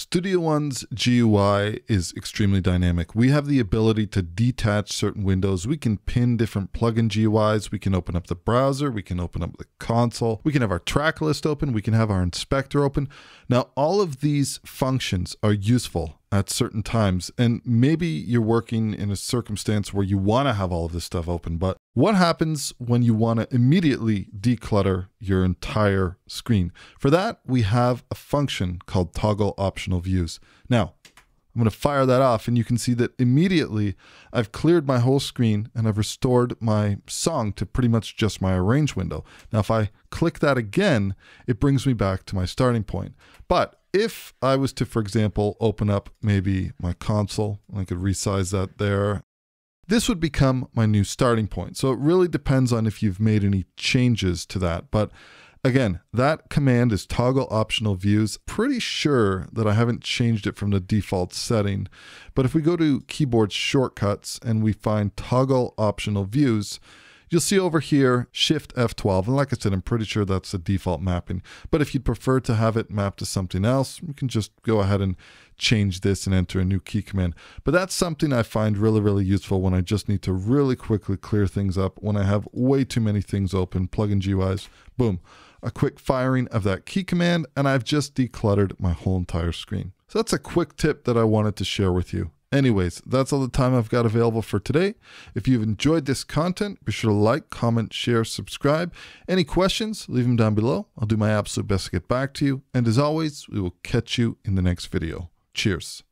Studio One's GUI is extremely dynamic. We have the ability to detach certain windows. We can pin different plugin GUIs. We can open up the browser. We can open up the console. We can have our track list open. We can have our inspector open. Now, all of these functions are useful at certain times. And maybe you're working in a circumstance where you want to have all of this stuff open, but what happens when you want to immediately declutter your entire screen? For that, we have a function called toggle optional views. Now, I'm going to fire that off and you can see that immediately I've cleared my whole screen and I've restored my song to pretty much just my arrange window. Now, if I click that again, it brings me back to my starting point. But if I was to, for example, open up maybe my console, I could resize that there. This would become my new starting point. So it really depends on if you've made any changes to that. But Again, that command is toggle optional views. Pretty sure that I haven't changed it from the default setting. But if we go to keyboard shortcuts and we find toggle optional views, you'll see over here Shift F12. And like I said, I'm pretty sure that's the default mapping. But if you'd prefer to have it mapped to something else, you can just go ahead and change this and enter a new key command. But that's something I find really, really useful when I just need to really quickly clear things up when I have way too many things open, plugin GUIs, boom a quick firing of that key command, and I've just decluttered my whole entire screen. So that's a quick tip that I wanted to share with you. Anyways, that's all the time I've got available for today. If you've enjoyed this content, be sure to like, comment, share, subscribe. Any questions, leave them down below. I'll do my absolute best to get back to you. And as always, we will catch you in the next video. Cheers.